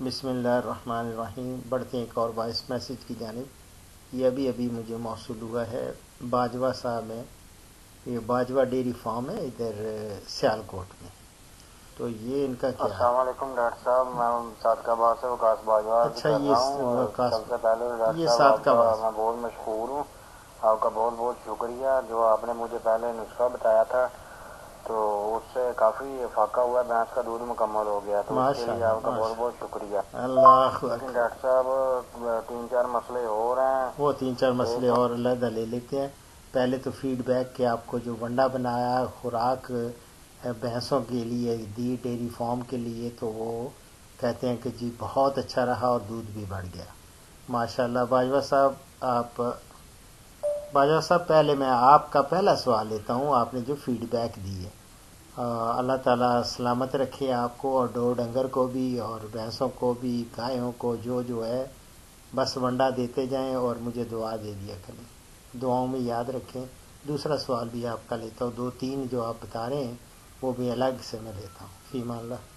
بسم اللہ الرحمن الرحیم۔ بڑھتے ہیں ایک اور وائس میسیج کی جانب۔ یہ ابھی ابھی مجھے موصول ہوا ہے باجوہ صاحب ہے یہ باجوہ ڈیری فارم ہے ادھر سیال کوٹ میں۔ تو یہ ان کا کیا السلام علیکم ڈاکٹر صاحب میں صادقہ آباد سے وکاس باجوہ اچھا، یہ سب سے پہلے یہ آپ کا۔ میں بہت مشہور ہوں۔ آپ کا بہت بہت شکریہ۔ جو آپ نے مجھے پہلے نسخہ بتایا تھا تو اس سے کافی فاقہ ہوا بھینس کا دودھ مکمل ہو گیا تو اس کے لیے آپ کا بہت بہت شکریہ۔ اللہ لیکن ڈاکٹر صاحب تین چار مسئلے ہو رہے ہیں۔ وہ تین چار مسئلے اور علیحدہ لے لیتے ہیں۔ پہلے تو فیڈ بیک کہ آپ کو جو ونڈا بنایا خوراک بھینسوں کے لیے دی ڈیری فارم کے لیے تو وہ کہتے ہیں کہ جی بہت اچھا رہا اور دودھ بھی بڑھ گیا۔ ماشاء اللہ باجوہ صاحب آپ باجوہ صاحب پہلے میں آپ کا پہلا سوال لیتا ہوں آپ نے جو فیڈ بیک دی ہے آ، اللہ تعالیٰ سلامت رکھے آپ کو اور ڈور ڈنگر کو بھی اور بھینسوں کو بھی گایوں کو جو جو ہے بس ونڈا دیتے جائیں اور مجھے دعا دے دیا کریں۔ دعاؤں میں یاد رکھیں۔ دوسرا سوال بھی آپ کا لیتا ہوں دو تین جو آپ بتا رہے ہیں وہ بھی الگ سے میں لیتا ہوں۔ فیما اللہ۔